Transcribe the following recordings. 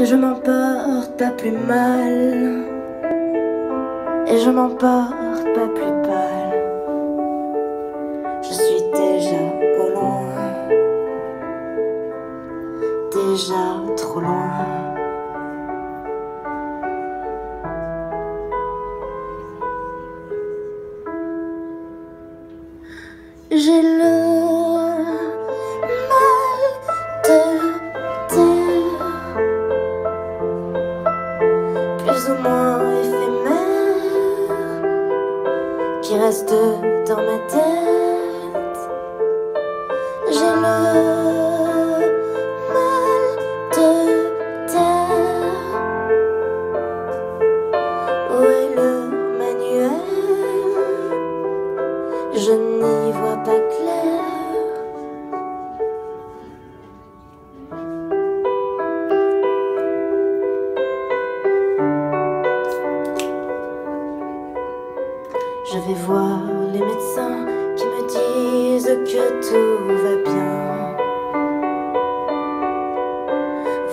Et je m'en porte pas plus mal. Et je m'en porte pas plus pâle. Qui reste dans ma tête. J'ai le mal de terre. Où est le manuel? Je n'y vois pas vais voir les médecins qui me disent que tout va bien.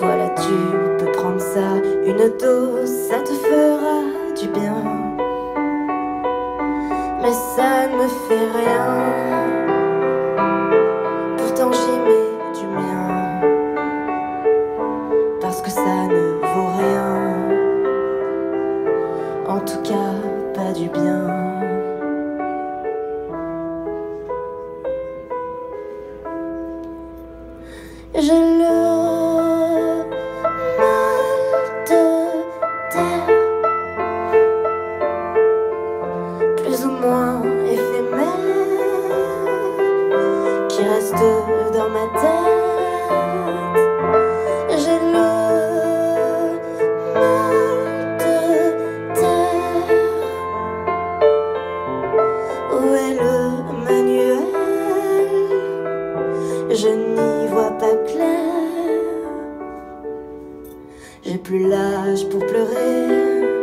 Voilà, tu peux prendre ça, une dose, ça te fera du bien mais ça ne me fait rien. Pourtant mets du mien, parce que ça ne vaut rien. En tout cas, pas du bien. Dans ma tête. J'ai le mal de terre. Où est le manuel? Je n'y vois pas clair. J'ai plus l'âge pour pleurer,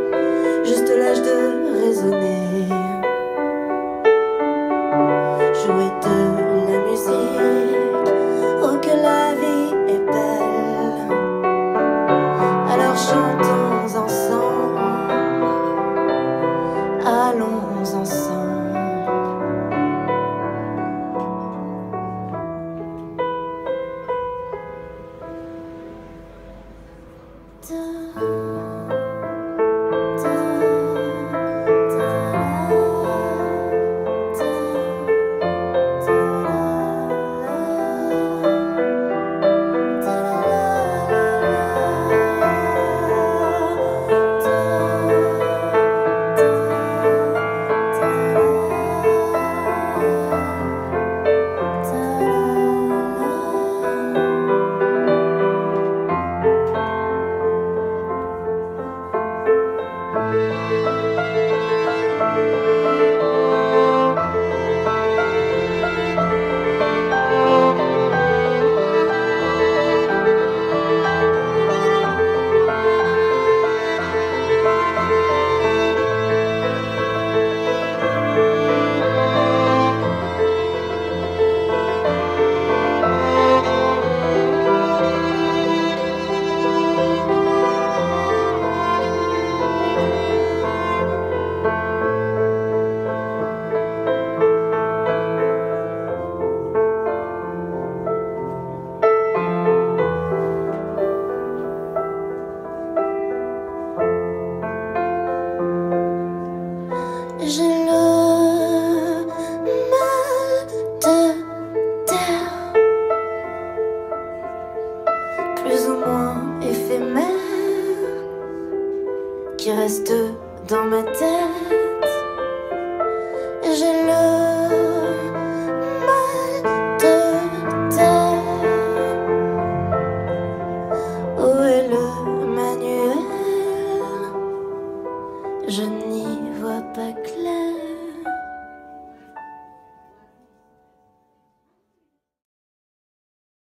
reste dans ma tête. J'ai le mal de. Où est le manuel? Je n'y vois pas clair.